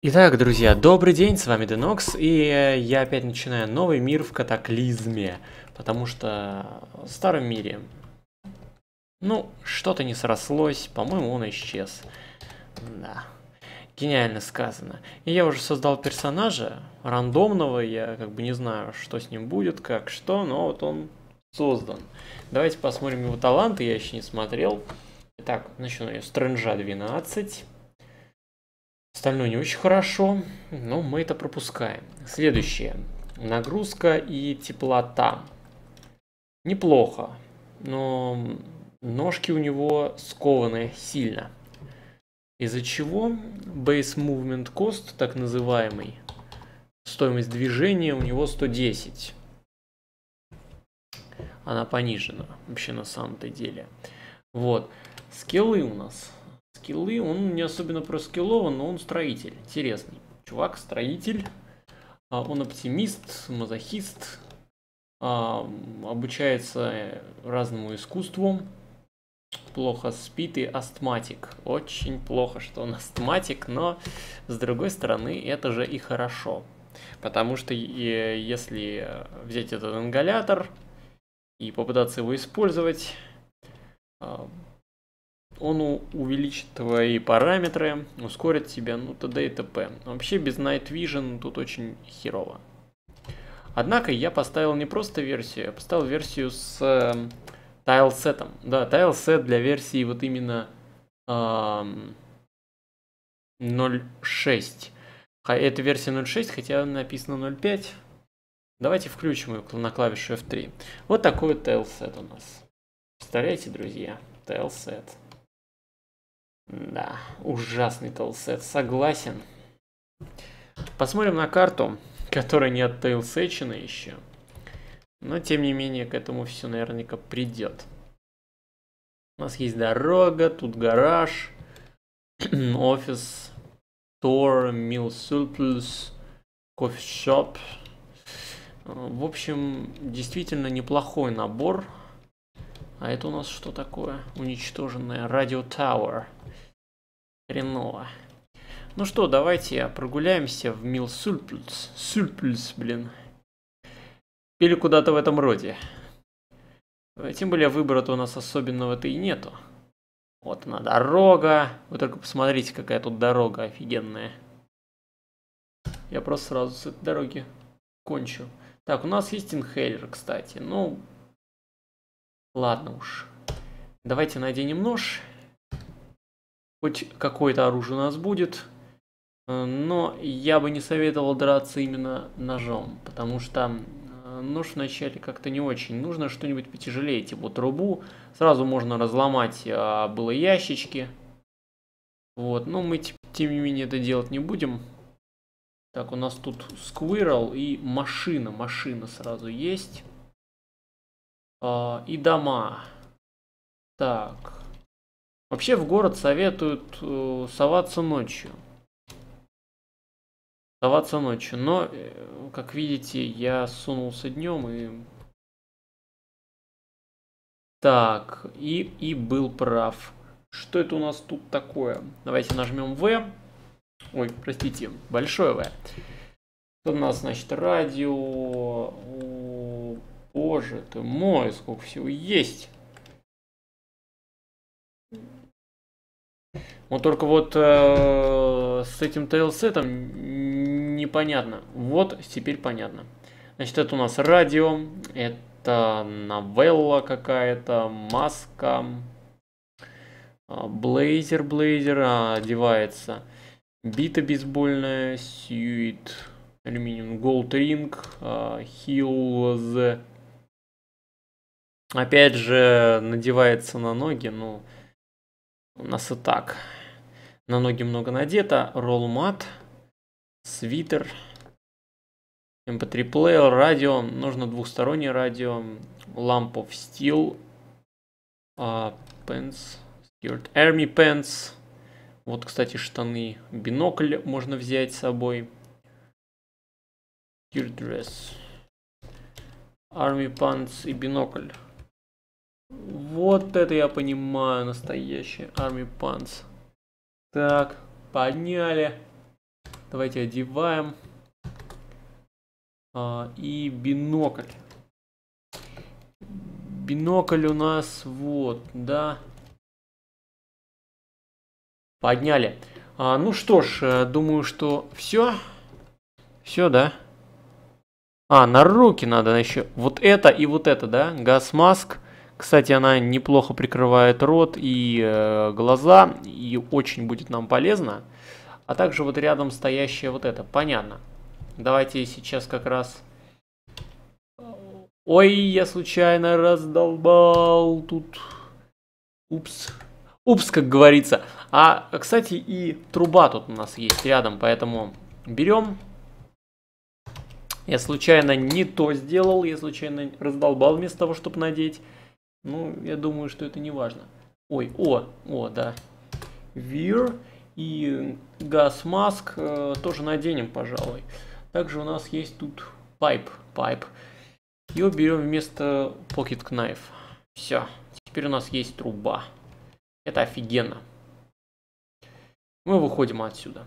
Итак, друзья, добрый день, с вами Денокс, и э, я опять начинаю новый мир в катаклизме, потому что в старом мире, ну, что-то не срослось, по-моему, он исчез. Да, гениально сказано. И я уже создал персонажа, рандомного, я как бы не знаю, что с ним будет, как, что, но вот он создан. Давайте посмотрим его таланты, я еще не смотрел. Итак, начну я. Стрэнджа 12. Остальное не очень хорошо, но мы это пропускаем. Следующее. Нагрузка и теплота. Неплохо, но ножки у него скованы сильно. Из-за чего Base Movement Cost, так называемый, стоимость движения у него 110. Она понижена вообще на самом-то деле. Вот. Скиллы у нас скиллы. Он не особенно проскиллован, но он строитель. Интересный. Чувак, строитель. А, он оптимист, мазохист. А, обучается разному искусству. Плохо спит и астматик. Очень плохо, что он астматик, но с другой стороны это же и хорошо. Потому что если взять этот ингалятор и попытаться его использовать, а, он увеличит твои параметры, ускорит тебя, ну т.д. и т.п. Вообще без Night Vision тут очень херово. Однако я поставил не просто версию, я поставил версию с э, тайлсетом. Да, тайлсет для версии вот именно э, 0.6. Это версия 0.6, хотя написано 0.5. Давайте включим ее на клавишу F3. Вот такой вот тайлсет у нас. Представляете, друзья? Тайлсет. Да, ужасный толсет, согласен. Посмотрим на карту, которая не оттейлсечена еще. Но, тем не менее, к этому все наверняка придет. У нас есть дорога, тут гараж, офис, тор, мил surplus, кофешоп. В общем, действительно неплохой набор. А это у нас что такое? Уничтоженная радио Tower. Хреново. Ну что, давайте прогуляемся в Мил Сульплюс. Сульплюс, блин. Или куда-то в этом роде. Тем более выбора-то у нас особенного-то и нету. Вот она дорога. Вы только посмотрите, какая тут дорога офигенная. Я просто сразу с этой дороги кончу. Так, у нас есть инхейлер, кстати. Ну, ладно уж. Давайте наденем нож. Хоть какое-то оружие у нас будет. Э, но я бы не советовал драться именно ножом, потому что э, нож вначале как-то не очень. Нужно что-нибудь потяжелее, типа трубу. Сразу можно разломать а, было ящички. Вот, но мы тем не менее это делать не будем. Так, у нас тут сквирл и машина. Машина сразу есть. А, и дома. Так, Вообще в город советуют э, соваться ночью. Соваться ночью. Но, э, как видите, я сунулся днем и... Так, и, и был прав. Что это у нас тут такое? Давайте нажмем V. Ой, простите, большое V. Тут у нас, значит, радио. Боже ты мой, сколько всего есть. Вот только вот э, с этим тейлсетом непонятно. Вот теперь понятно. Значит, это у нас радио, это новелла какая-то, маска, блейзер, блейзер, а, одевается, бита бейсбольная, сьюит, алюминиум, голд ринг, хилз. Опять же, надевается на ноги, ну, у нас и так. На ноги много надето. Ролл-мат. Свитер. MP3 плеер, радио. Нужно двухстороннее радио. Lamp of Steel. Uh. Skirt. Army Pants. Вот, кстати, штаны. Бинокль можно взять с собой. Gear Dress. Army Pants и бинокль. Вот это я понимаю, настоящий Army Pants. Так, подняли. Давайте одеваем. А, и бинокль. Бинокль у нас вот, да. Подняли. А, ну что ж, э, думаю, что все. Все, да? А, на руки надо еще. Вот это и вот это, да? Газ-маск. Кстати, она неплохо прикрывает рот и э, глаза, и очень будет нам полезно. А также вот рядом стоящее вот это. Понятно. Давайте сейчас как раз... Ой, я случайно раздолбал тут. Упс. Упс, как говорится. А, кстати, и труба тут у нас есть рядом, поэтому берем. Я случайно не то сделал, я случайно раздолбал вместо того, чтобы надеть. Ну, я думаю, что это не важно. Ой, о, о, да. Wear и gas mask э, тоже наденем, пожалуй. Также у нас есть тут pipe, pipe. Его берем вместо pocket knife. Все, теперь у нас есть труба. Это офигенно. Мы выходим отсюда.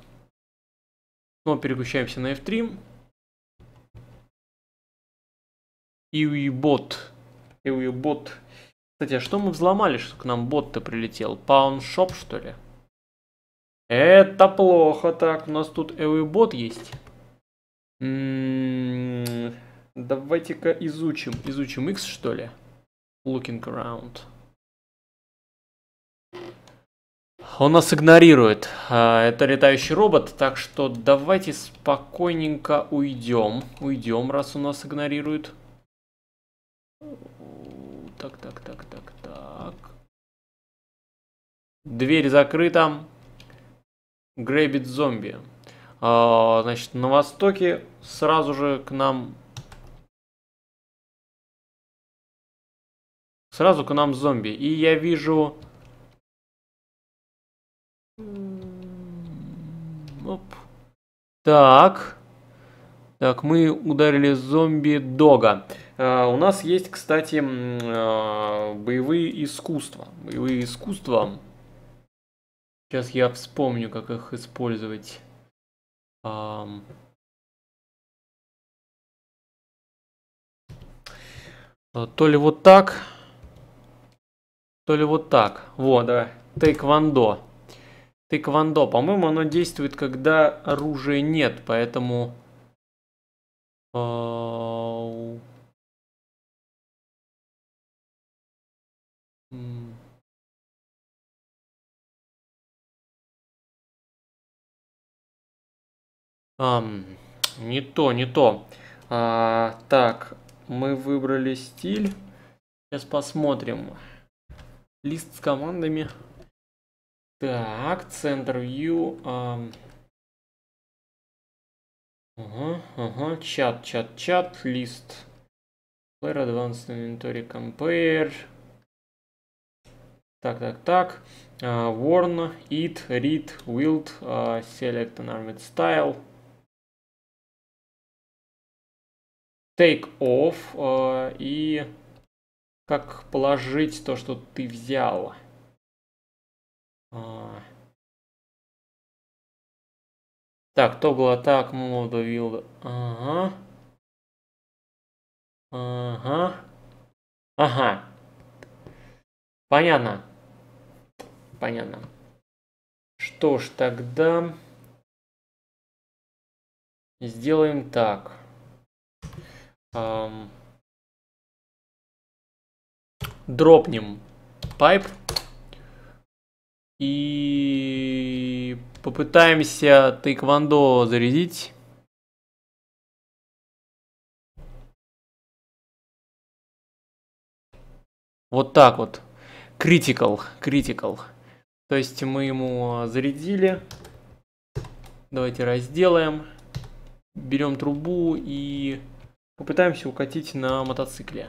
Снова переключаемся на F3. И бот. Кстати, а что мы взломали, что к нам бот-то прилетел? Пауншоп, что ли? Это плохо. Так, у нас тут бот есть. М-м-м, давайте-ка изучим. Изучим X, что ли? Looking around. Он нас игнорирует. А, это летающий робот, так что давайте спокойненько уйдем. Уйдем, раз он нас игнорирует. Так, так, так, так, так. Дверь закрыта. Грэбит зомби. А, значит, на востоке сразу же к нам... Сразу к нам зомби. И я вижу... Оп. Так. Так, мы ударили зомби-дога. Uh, у нас есть, кстати, uh, боевые искусства. Боевые искусства. Сейчас я вспомню, как их использовать. Um... То ли вот так, то ли вот так. Вот, давай. Тейквондо. Тейквондо. По-моему, оно действует, когда оружия нет, поэтому... Um, не то, не то. А, так, мы выбрали стиль. Сейчас посмотрим. Лист с командами. Так, центр view. Um, ага, ага, чат, чат, чат, лист. Player Advanced Inventory Compare. Так, так, так. Uh, warn, eat, read, wield, uh, select an armed style. Take off э, и как положить то, что ты взял. А. Так, тогл атак, мода вилда. Ага. Ага. Ага. Понятно. Понятно. Что ж, тогда сделаем так. Эм, дропнем пайп и попытаемся тайквандо зарядить. Вот так вот. Critical, critical. То есть мы ему зарядили. Давайте разделаем. Берем трубу и Попытаемся укатить на мотоцикле.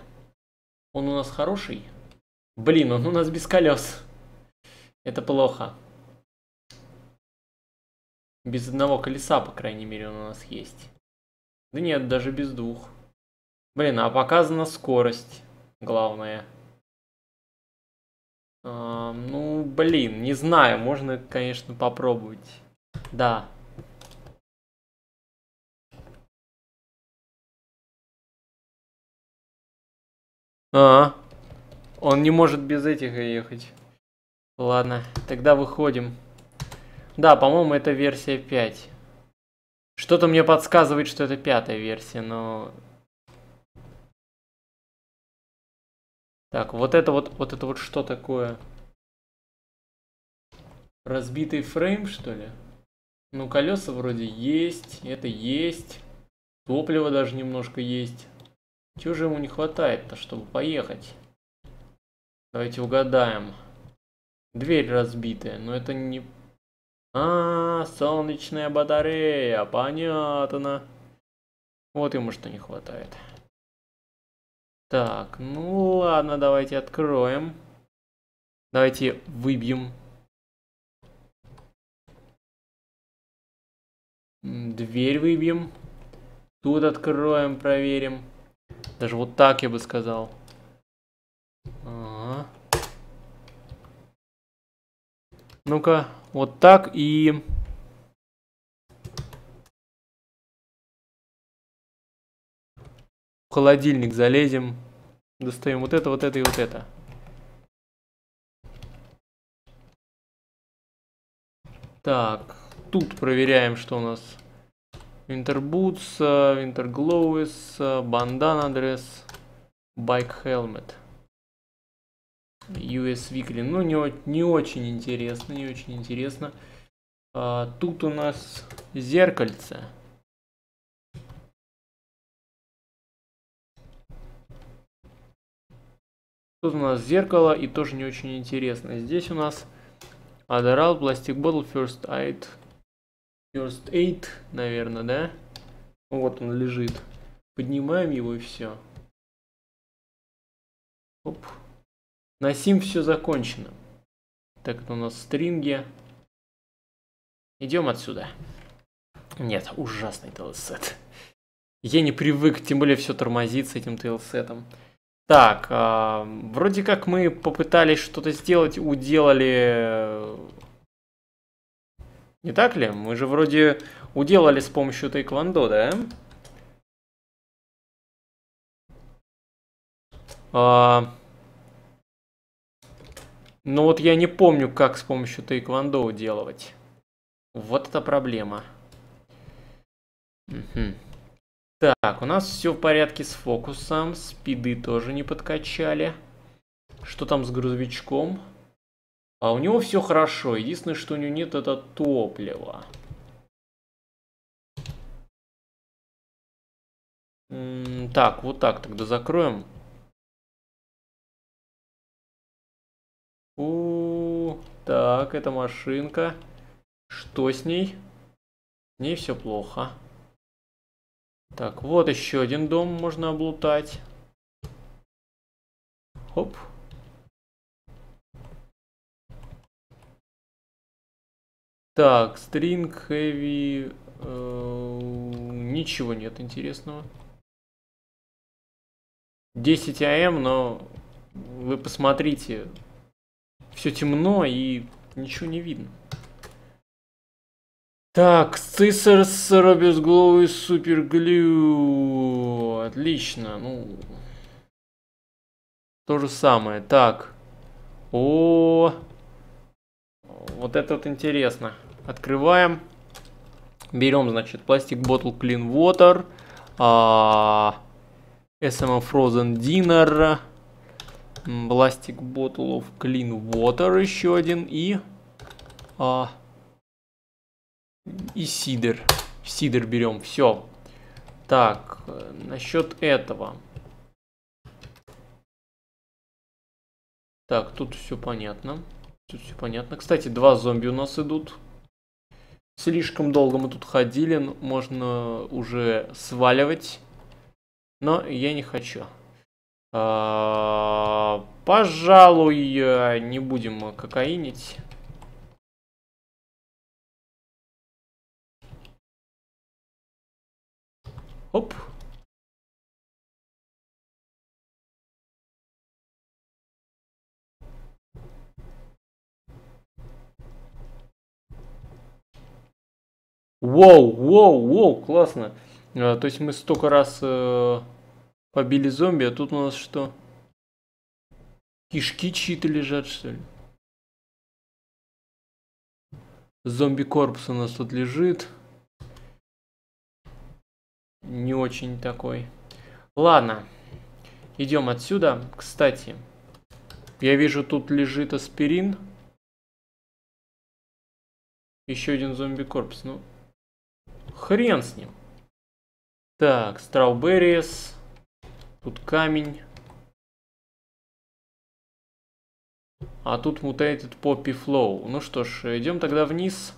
Он у нас хороший? Блин, он у нас без колес. Это плохо. Без одного колеса, по крайней мере, он у нас есть. Да нет, даже без двух. Блин, а показана скорость. Главное. А, ну, блин, не знаю. Можно, конечно, попробовать. Да. А, он не может без этих ехать. Ладно, тогда выходим. Да, по-моему, это версия 5. Что-то мне подсказывает, что это пятая версия, но... Так, вот это вот, вот это вот что такое? Разбитый фрейм, что ли? Ну, колеса вроде есть, это есть. Топливо даже немножко есть. Чего же ему не хватает-то, чтобы поехать? Давайте угадаем. Дверь разбитая, но это не... А, солнечная батарея, понятно. Вот ему что не хватает. Так, ну ладно, давайте откроем. Давайте выбьем. Дверь выбьем. Тут откроем, проверим. Даже вот так я бы сказал. Ага. Ну-ка, вот так и... В холодильник залезем. Достаем вот это, вот это и вот это. Так, тут проверяем, что у нас. Winter Boots, Winter Gloves, Bandana Dress, Bike Helmet. US Weekly. Ну, не, не очень интересно, не очень интересно. А, тут у нас зеркальце. Тут у нас зеркало и тоже не очень интересно. Здесь у нас Adderall, Plastic Bottle, First Aid. First Aid, наверное, да? Вот он лежит. Поднимаем его и все. Оп. На сим все закончено. Так, это у нас стринги. Идем отсюда. Нет, ужасный тейлсет. Я не привык, тем более все тормозит с этим тейлсетом. Так, э, вроде как мы попытались что-то сделать, уделали... Не так ли? Мы же вроде уделали с помощью тайквандо, да? А... Но вот я не помню, как с помощью тайквандо делать. Вот это проблема. Угу. Так, у нас все в порядке с фокусом. Спиды тоже не подкачали. Что там с грузовичком? А у него все хорошо. Единственное, что у него нет, это топлива. так, вот так тогда закроем. У, так, это машинка. Что с ней? С ней все плохо. Так, вот еще один дом можно облутать. Хоп. Так, string heavy... Э, ничего нет интересного. 10 АМ, но вы посмотрите, все темно и ничего не видно. Так, Scissors, Robius Glow и Super Glue. Отлично, ну... То же самое. Так. О, Вот это вот интересно. Открываем. Берем, значит, пластик Bottle Clean Water. А, Frozen Dinner. Plastic Bottle of Clean Water еще один. И... А, и сидр. Сидр берем. Все. Так, насчет этого. Так, тут все понятно. Тут все понятно. Кстати, два зомби у нас идут. Слишком долго мы тут ходили. Можно уже сваливать. Но я не хочу. А, пожалуй, не будем кокаинить. Оп. Воу, воу, воу, классно. А, то есть мы столько раз э, побили зомби, а тут у нас что? Кишки чьи-то лежат, что ли? Зомби-корпус у нас тут лежит. Не очень такой. Ладно. Идем отсюда. Кстати, я вижу, тут лежит аспирин. Еще один зомби-корпус. Ну, хрен с ним. Так, Strawberries. Тут камень. А тут Mutated Poppy Flow. Ну что ж, идем тогда вниз.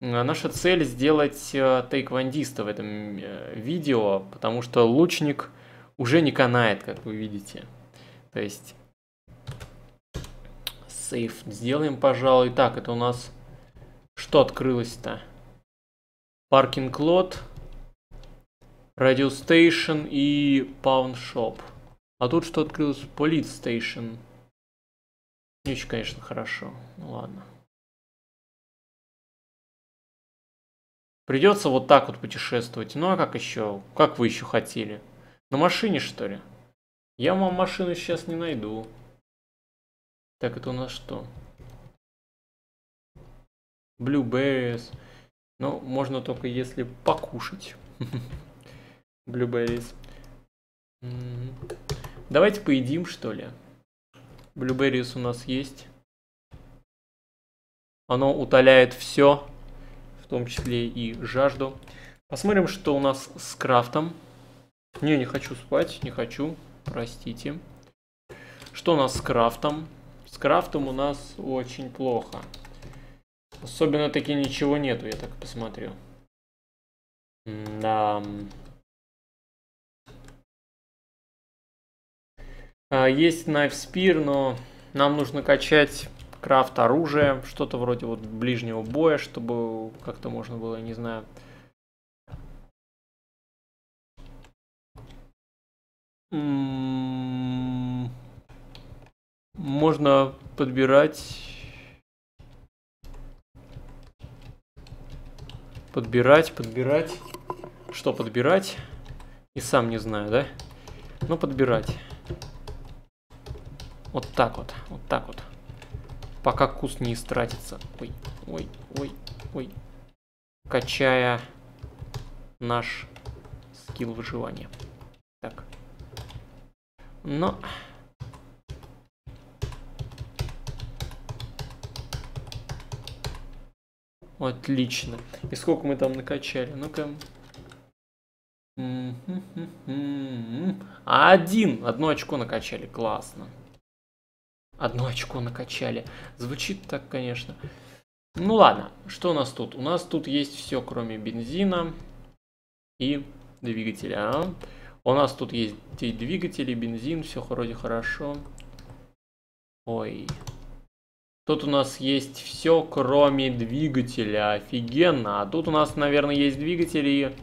А, наша цель сделать э, тейквандиста в этом э, видео, потому что лучник уже не канает, как вы видите. То есть, сейв сделаем, пожалуй. Так, это у нас что открылось-то? Parking lot, station и pawn shop. А тут что открылось? Police station. Не очень, конечно, хорошо. Ну ладно. Придется вот так вот путешествовать. Ну а как еще? Как вы еще хотели? На машине, что ли? Я вам машину сейчас не найду. Так, это у нас что? Blueberries. Ну, можно только если покушать. Blueberries. Давайте поедим, что ли. Blueberries у нас есть. Оно утоляет все, в том числе и жажду. Посмотрим, что у нас с крафтом. Не, не хочу спать, не хочу, простите. Что у нас с крафтом? С крафтом у нас очень плохо. Особенно таки ничего нету, я так посмотрю. Да. А, есть Knife Spear, но нам нужно качать крафт оружия, что-то вроде вот ближнего боя, чтобы как-то можно было, не знаю. Можно подбирать Подбирать, подбирать. Что подбирать? И сам не знаю, да? Ну, подбирать. Вот так вот, вот так вот. Пока куст не истратится. Ой, ой, ой, ой. Качая наш скилл выживания. Так. Но... Отлично. И сколько мы там накачали? Ну-ка. Один. Одно очко накачали. Классно. Одно очко накачали. Звучит так, конечно. Ну ладно. Что у нас тут? У нас тут есть все, кроме бензина и двигателя. У нас тут есть двигатели, бензин. Все вроде хорошо. Ой. Тут у нас есть все, кроме двигателя. Офигенно. А тут у нас, наверное, есть двигатель и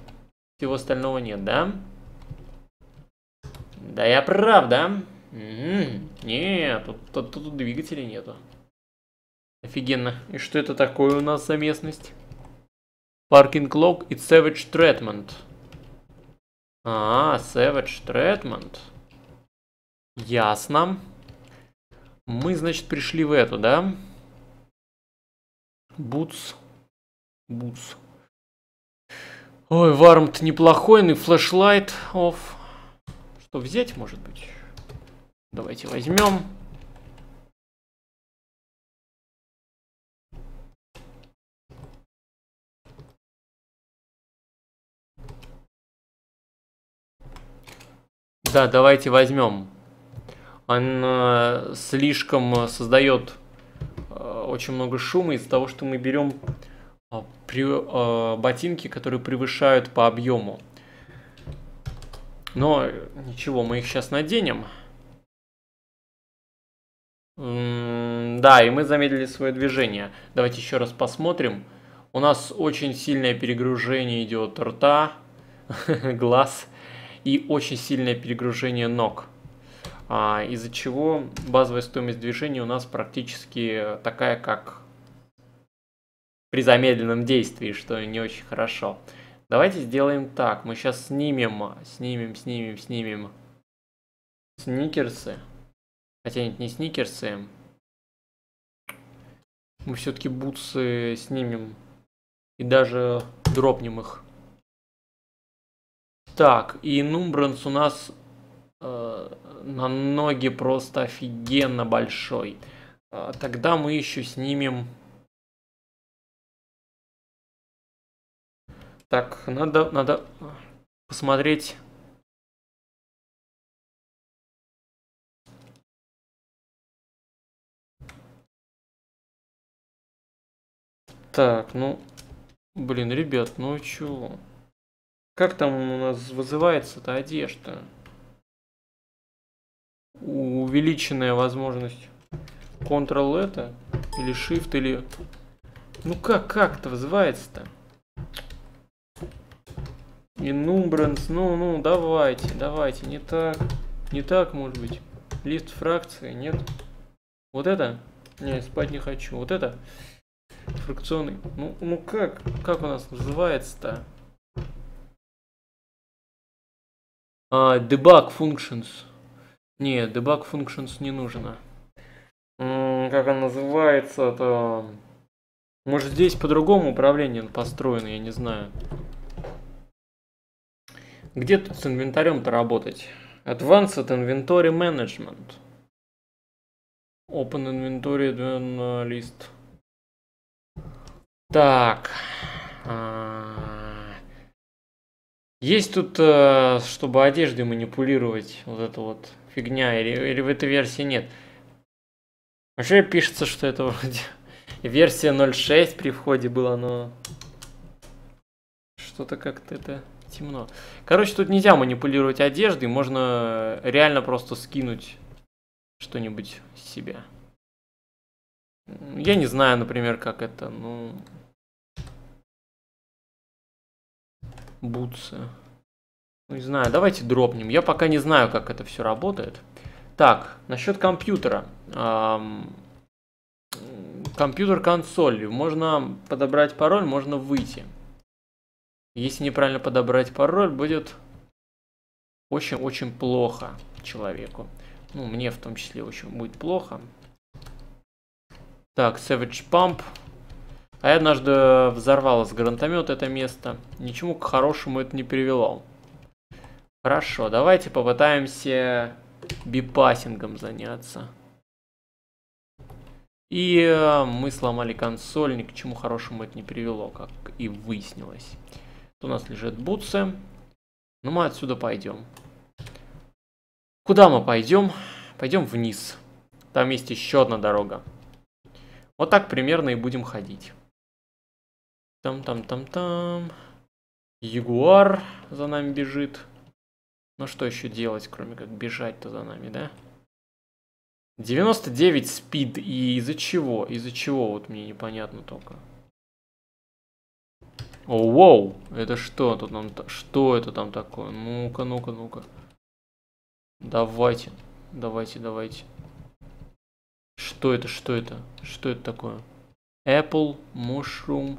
всего остального нет, да? Да я прав, да? Нет, тут, тут, тут двигателя нету. Офигенно. И что это такое у нас за местность? Паркинг лог и Savage Treatment. А, Savage Treatment. Ясно. Мы, значит, пришли в эту, да? Бутс. Бутс. Ой, вармт неплохой, ну и флешлайт оф. Что взять, может быть? Давайте возьмем. Да, давайте возьмем он э, слишком создает э, очень много шума из-за того, что мы берем э, при, э, ботинки, которые превышают по объему. Но ничего, мы их сейчас наденем. Да, и мы замедлили свое движение. Давайте еще раз посмотрим. У нас очень сильное перегружение идет рта, глаз и очень сильное перегружение ног а, из-за чего базовая стоимость движения у нас практически такая, как при замедленном действии, что не очень хорошо. Давайте сделаем так. Мы сейчас снимем, снимем, снимем, снимем сникерсы. Хотя нет, не сникерсы. Мы все-таки бутсы снимем. И даже дропнем их. Так, и Нумбранс у нас э, на ноги просто офигенно большой. Э, тогда мы еще снимем... Так, надо, надо посмотреть... Так, ну, блин, ребят, ну чё? Как там у нас вызывается-то одежда? Увеличенная возможность. Ctrl это? Или Shift, или... Ну как, как это вызывается-то? Inumbrance, ну, ну, давайте, давайте, не так. Не так, может быть. Лист фракции, нет? Вот это? Не, спать не хочу. Вот это? Фракционный. Ну, ну как? Как у нас называется-то? А, debug functions. Не, debug functions не нужно. Как он называется, то... Может здесь по-другому управление построено, я не знаю. Где тут с инвентарем-то работать? Advanced Inventory Management. Open Inventory List. Так. А, есть тут, э, чтобы одеждой манипулировать, вот эта вот фигня, или, или в этой версии нет. Вообще пишется, что это вроде версия 0.6 при входе была, но что-то как-то это темно. Короче, тут нельзя манипулировать одеждой, можно реально просто скинуть что-нибудь с себя. Я не знаю, например, как это, ну... Бутсы. Ну, не знаю, давайте дропнем. Я пока не знаю, как это все работает. Так, насчет компьютера. Эм, компьютер консоль. Можно подобрать пароль, можно выйти. Если неправильно подобрать пароль, будет очень-очень плохо человеку. Ну, мне в том числе очень будет плохо. Так, Savage Pump. А я однажды взорвал с гранатомета это место. Ничему к хорошему это не привело. Хорошо, давайте попытаемся бипасингом заняться. И э, мы сломали консоль, ни к чему хорошему это не привело, как и выяснилось. Тут у нас лежит бутсы. Ну мы отсюда пойдем. Куда мы пойдем? Пойдем вниз. Там есть еще одна дорога. Вот так примерно и будем ходить. Там-там-там-там. Ягуар за нами бежит. Ну что еще делать, кроме как бежать-то за нами, да? 99 спид. И из-за чего? Из-за чего? Вот мне непонятно только. О, воу! Это что тут нам... Что это там такое? Ну-ка, ну-ка, ну-ка. Давайте. Давайте, давайте. Что это, что это? Что это такое? Apple, mushroom.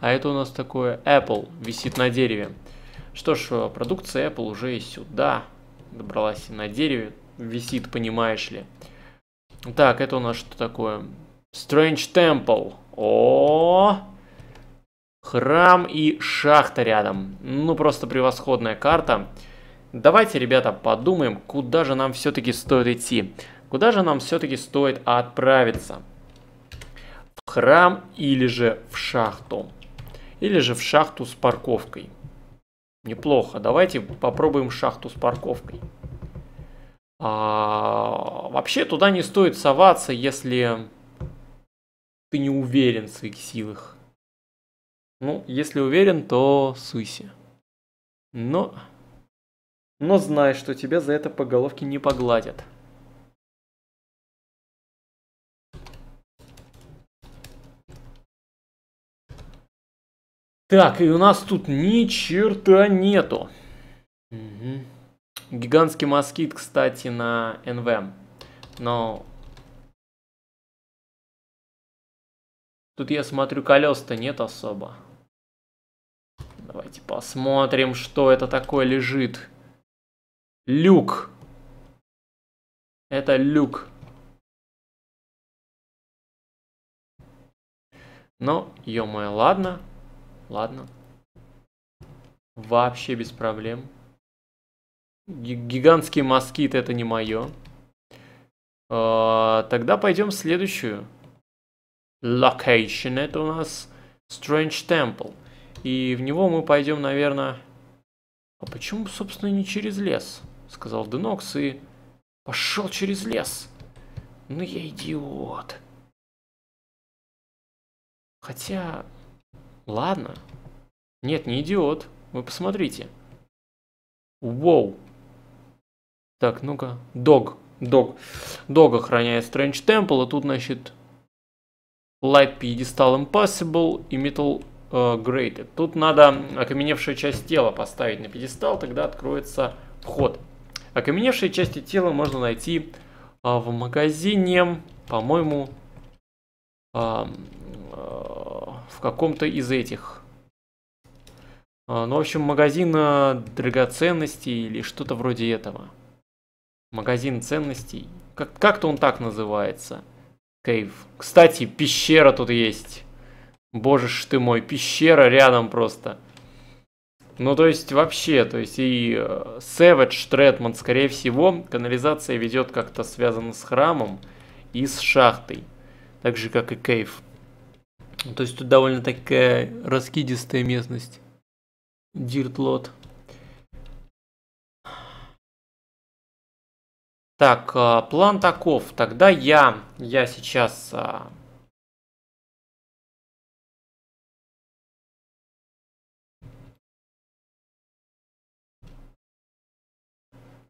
А это у нас такое Apple, висит на дереве. Что ж, э, продукция Apple уже и сюда добралась на дереве. Висит, понимаешь ли. Так, это у нас что такое? Strange Temple. О, Храм и шахта рядом. Ну, просто превосходная карта. Давайте, ребята, подумаем, куда же нам все-таки стоит идти. Куда же нам все-таки стоит отправиться? В храм или же в шахту? Или же в шахту с парковкой? Неплохо. Давайте попробуем шахту с парковкой. А, вообще туда не стоит соваться, если ты не уверен в своих силах. Ну, если уверен, то суйся. Но, но знай, что тебя за это по головке не погладят. Так, и у нас тут ни черта нету. Угу. Гигантский москит, кстати, на НВ. Но... Тут я смотрю, колес-то нет особо. Давайте посмотрим, что это такое лежит. Люк. Это люк. Но, ё-моё, ладно. Ладно. Вообще без проблем. Гигантский москит это не мое. А, тогда пойдем в следующую. Location. Это у нас Strange Temple. И в него мы пойдем, наверное... А почему, собственно, не через лес? Сказал Денокс и пошел через лес. Ну я идиот. Хотя... Ладно. Нет, не идиот. Вы посмотрите. Воу. Так, ну-ка. Дог. Дог. Дог охраняет Strange Temple, а тут, значит, Light Pedestal Impossible и Metal uh, Grated. Тут надо окаменевшую часть тела поставить на пьедестал, тогда откроется вход. Окаменевшие части тела можно найти uh, в магазине, по-моему, uh, в каком-то из этих. Ну, в общем, магазин драгоценностей или что-то вроде этого. Магазин ценностей. Как- как-то он так называется. Кейв. Кстати, пещера тут есть. Боже ж ты мой, пещера рядом просто. Ну, то есть, вообще, то есть, и э, Savage Третман, скорее всего, канализация ведет как-то связано с храмом и с шахтой. Так же, как и Кейв. То есть, тут довольно такая раскидистая местность. Диртлот. Так, а, план таков. Тогда я, я сейчас... А,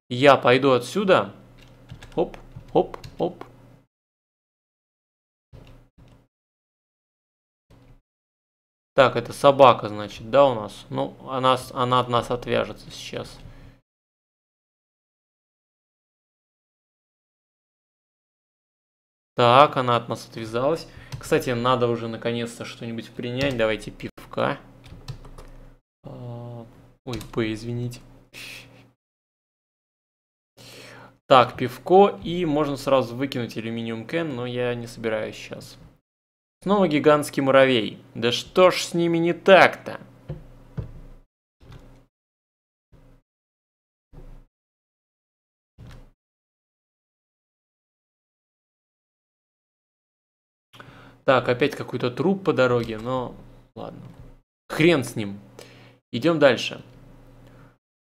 я пойду отсюда. Оп, оп, оп. Так, это собака, значит, да, у нас? Ну, она, она от нас отвяжется сейчас. Так, она от нас отвязалась. Кстати, надо уже наконец-то что-нибудь принять. Давайте пивка. А, ой, П, извините. Так, пивко. И можно сразу выкинуть алюминиум кен, но я не собираюсь сейчас. Снова гигантский муравей. Да что ж с ними не так-то? Так, опять какой-то труп по дороге, но ладно. Хрен с ним. Идем дальше.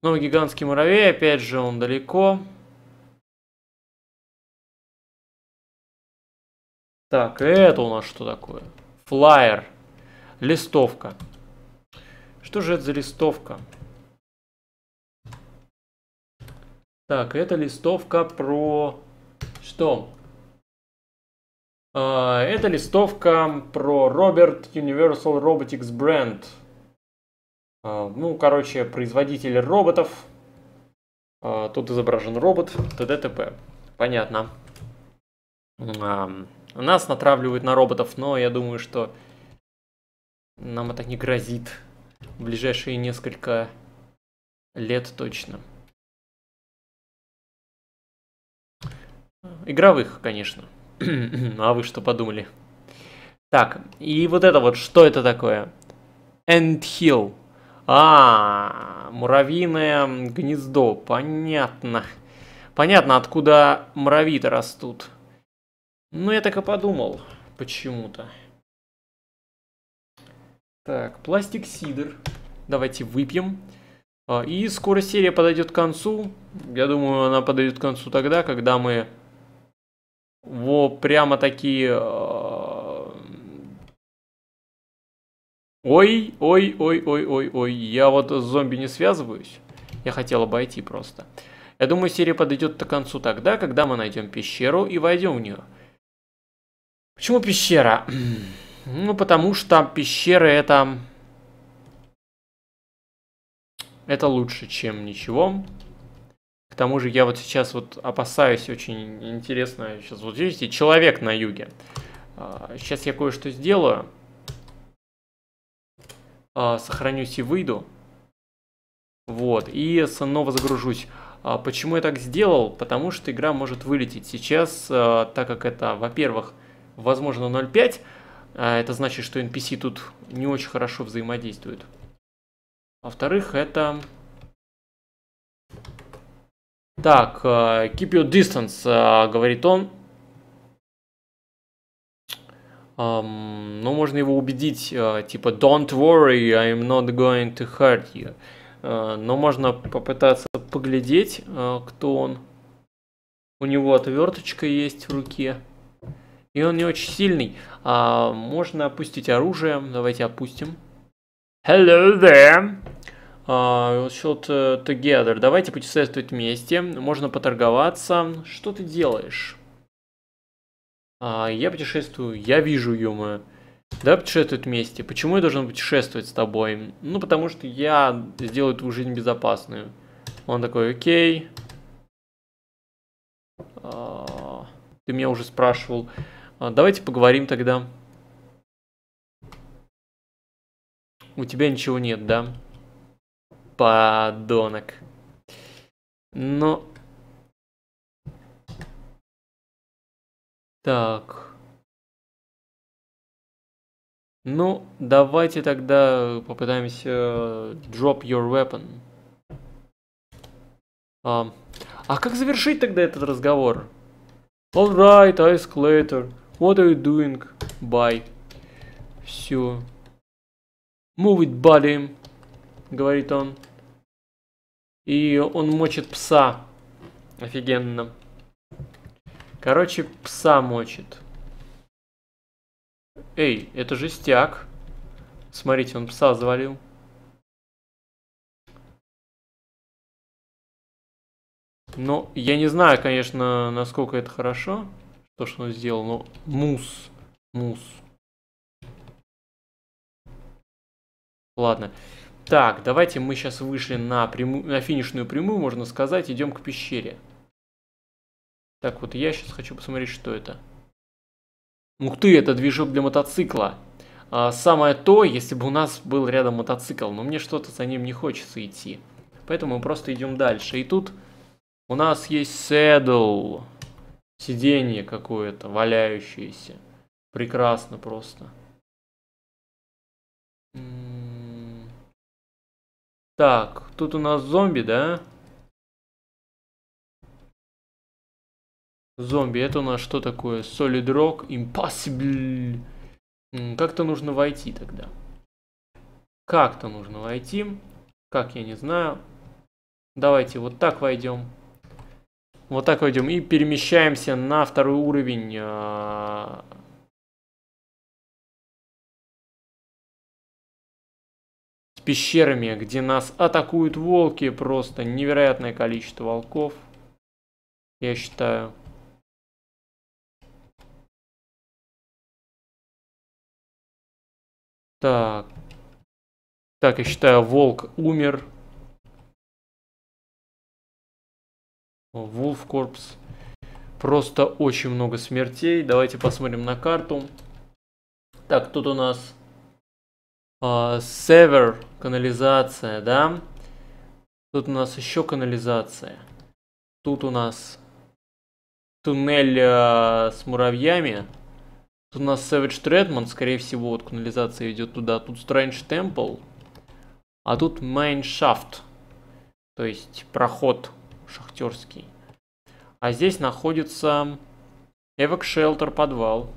Снова гигантский муравей, опять же он далеко. Так, это у нас что такое? Флайер. Листовка. Что же это за листовка? Так, это листовка про... Что? А, это листовка про Роберт Universal Robotics Brand. А, ну, короче, производитель роботов. А, тут изображен робот, т.д. Понятно. Нас натравливают на роботов, но я думаю, что нам это не грозит в ближайшие несколько лет точно. Игровых, конечно. а вы что подумали? Так, и вот это вот, что это такое? End Hill. А, муравьиное гнездо, понятно. Понятно, откуда муравьи-то растут. Ну, я так и подумал, почему-то. Так, пластик сидр. Давайте выпьем. А, и скоро серия подойдет к концу. Я думаю, она подойдет к концу тогда, когда мы во прямо такие... Э, ой, ой, ой, ой, ой, ой, я вот с зомби не связываюсь. Я хотел обойти просто. Я думаю, серия подойдет к концу тогда, когда мы найдем пещеру и войдем в нее. Почему пещера? Ну, потому что пещера это... Это лучше, чем ничего тому же я вот сейчас вот опасаюсь очень интересно. Сейчас вот видите, человек на юге. Сейчас а, я кое-что сделаю. А, сохранюсь и выйду. Вот, и снова загружусь. А почему я так сделал? Потому что игра может вылететь. Сейчас, так как это, во-первых, возможно 0.5, а, это значит, что NPC тут не очень хорошо взаимодействуют. Во-вторых, это... Так, keep your distance, говорит он. Um, ну, можно его убедить, uh, типа, don't worry, I'm not going to hurt you. Но можно попытаться поглядеть, кто он. У него отверточка есть в руке. И он не очень сильный. А, можно опустить оружие. Давайте опустим. Hello there. Uh, shot together. Давайте путешествовать вместе. Можно поторговаться. Что ты делаешь? А, я путешествую, я вижу Юма. Давай путешествовать вместе. Почему я должен путешествовать с тобой? Ну, потому что я сделаю твою жизнь безопасную. Он такой, окей. А, ты меня уже спрашивал. А, давайте поговорим тогда. У тебя ничего нет, да? Подонок. Но Так. Ну, давайте тогда попытаемся э, drop your weapon. А, а как завершить тогда этот разговор? Alright, ask later. What are you doing? Bye. Все. Move it, buddy. Говорит он. И он мочит пса. Офигенно. Короче, пса мочит. Эй, это жестяк. Смотрите, он пса завалил. Ну, я не знаю, конечно, насколько это хорошо, то, что он сделал, но мус, мус. Ладно. Так, давайте мы сейчас вышли на, прямую, на финишную прямую, можно сказать, идем к пещере. Так, вот я сейчас хочу посмотреть, что это. Ух ты, это движок для мотоцикла. А, самое то, если бы у нас был рядом мотоцикл, но мне что-то за ним не хочется идти. Поэтому мы просто идем дальше. И тут у нас есть седл. Сиденье какое-то, валяющееся. Прекрасно просто. Так, тут у нас зомби, да? Зомби, это у нас что такое? Solid Rock, Impossible. Как-то нужно войти тогда. Как-то нужно войти. Как, я не знаю. Давайте вот так войдем. Вот так войдем и перемещаемся на второй уровень. А, с пещерами, где нас атакуют волки. Просто невероятное количество волков. Я считаю. Так. Так, я считаю, волк умер. Wolf Corps. Просто очень много смертей. Давайте посмотрим на карту. Так, тут у нас э, север, канализация, да? Тут у нас еще канализация. Тут у нас туннель э, с муравьями. Тут у нас Savage Treadman, скорее всего, вот канализация идет туда. Тут Strange Temple. А тут Main Shaft. То есть проход шахтерский. А здесь находится Evac Shelter подвал.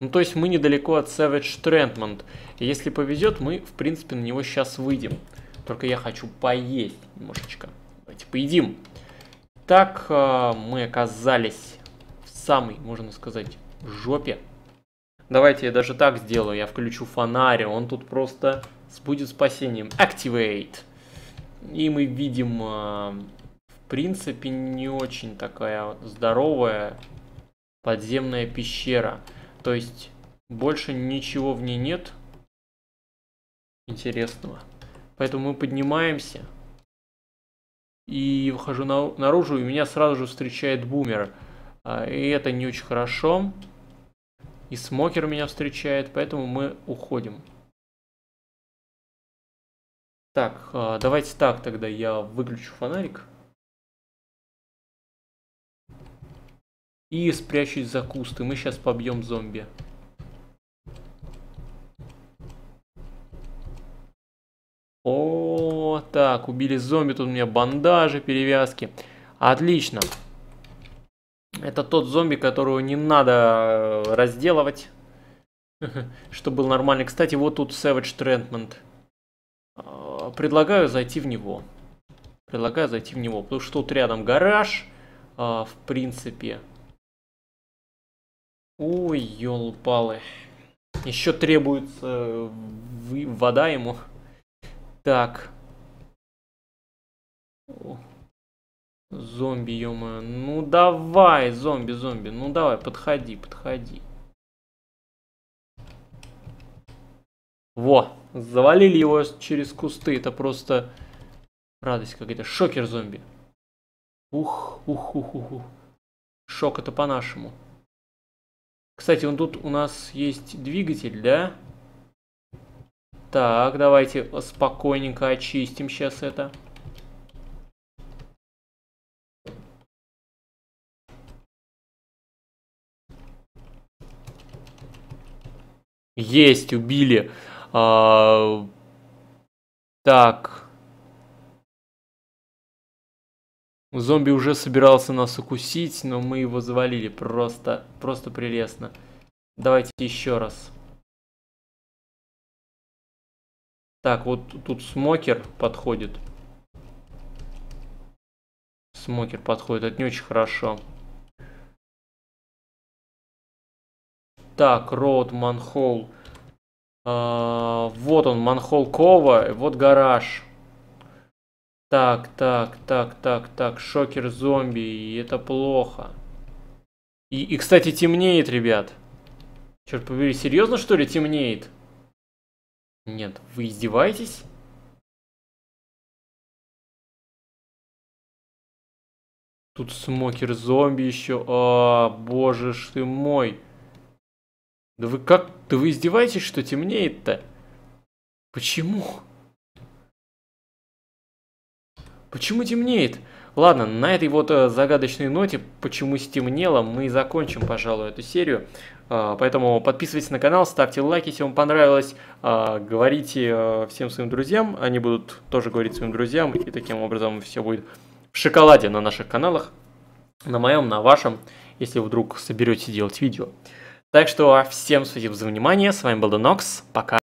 Ну, то есть мы недалеко от Savage Trentmont. И если повезет, мы, в принципе, на него сейчас выйдем. Только я хочу поесть немножечко. Давайте поедим. Так, э, мы оказались в самой, можно сказать, жопе. Давайте я даже так сделаю. Я включу фонарь, он тут просто будет спасением. Activate. И мы видим, а, в принципе, не очень такая здоровая подземная пещера. То есть, больше ничего в ней нет интересного. Поэтому мы поднимаемся. И выхожу на, наружу, и меня сразу же встречает бумер. А, и это не очень хорошо. И смокер меня встречает, поэтому мы уходим. Так, а, давайте так тогда я выключу фонарик. И спрячусь за кусты. Мы сейчас побьем зомби. О, так, убили зомби. Тут у меня бандажи, перевязки. Отлично. Это тот зомби, которого не надо э, разделывать. Чтобы был нормальный. Кстати, вот тут Savage Treatment. А, предлагаю зайти в него. Предлагаю зайти в него. Потому что тут рядом гараж. А, в принципе. Ой, елпалы. Еще требуется вода ему. Так. Зомби, ё -моё. Ну давай, зомби, зомби. Ну давай, подходи, подходи. Во, завалили его через кусты. Это просто радость какая-то. Шокер зомби. Ух, ух, ух, ух. Шок это по-нашему. Кстати, он тут у нас есть двигатель, да? Так, давайте спокойненько очистим сейчас это. Есть, убили. А, так. Зомби уже собирался нас укусить, но мы его завалили. Просто, просто прелестно. Давайте еще раз. Так, вот тут смокер подходит. Смокер подходит, это не очень хорошо. Так, роуд, манхол. А, вот он, манхол Кова, вот гараж. Так, так, так, так, так, шокер зомби, и это плохо. И, и, кстати, темнеет, ребят. Черт побери, серьезно, что ли, темнеет? Нет, вы издеваетесь? Тут смокер зомби еще. А, боже ж ты мой. Да вы как? Да вы издеваетесь, что темнеет-то? Почему? Почему темнеет? Ладно, на этой вот э, загадочной ноте, почему стемнело, мы закончим, пожалуй, эту серию. Э, поэтому подписывайтесь на канал, ставьте лайки, если вам понравилось. Э, говорите всем своим друзьям, они будут тоже говорить своим друзьям. И таким образом все будет в шоколаде на наших каналах. На моем, на вашем, если вдруг соберетесь делать видео. Так что всем спасибо за внимание. С вами был Денокс. Пока.